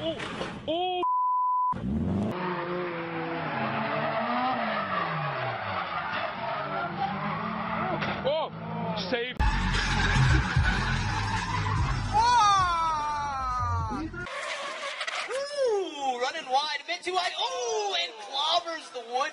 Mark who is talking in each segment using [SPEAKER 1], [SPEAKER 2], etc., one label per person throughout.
[SPEAKER 1] Oh, oh. Oh, save. Ooh, running wide, a too wide. Ooh, and clobbers the wood.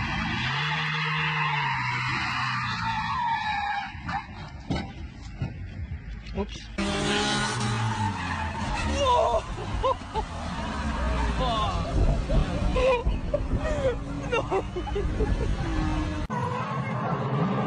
[SPEAKER 1] フフフフ。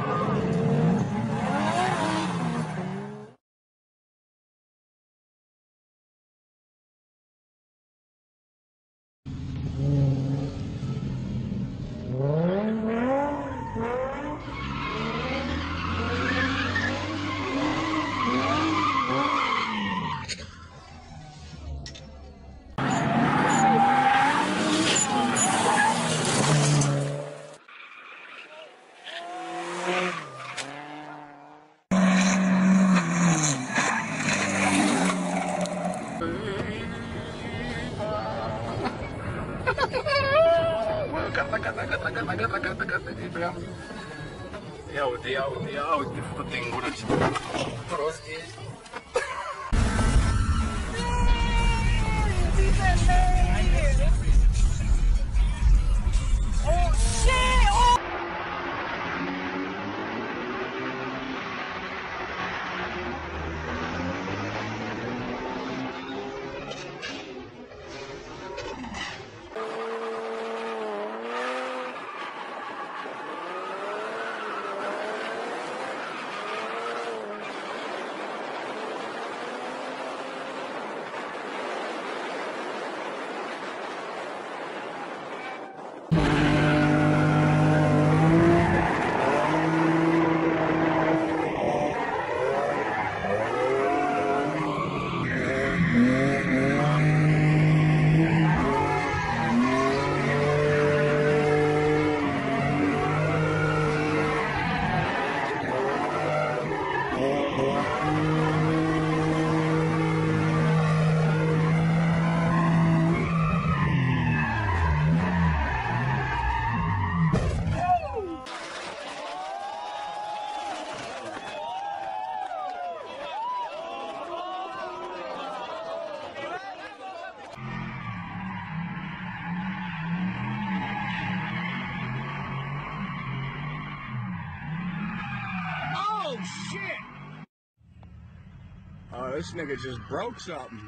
[SPEAKER 1] Biblia. Ia uite, ia uite, ia uite, tot din gură ce prostie. Oh shit! Oh, this nigga just broke something.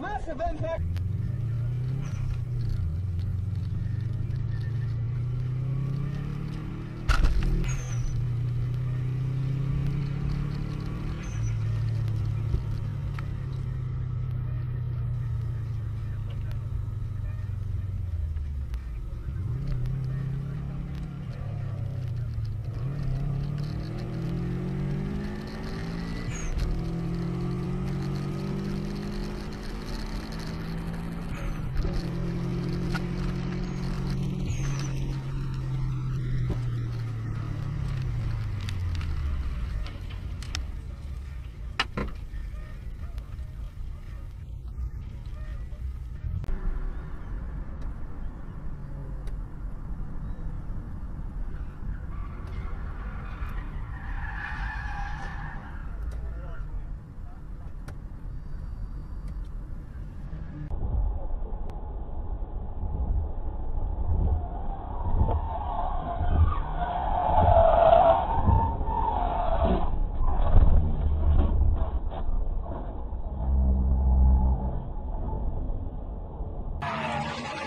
[SPEAKER 1] Massive impact.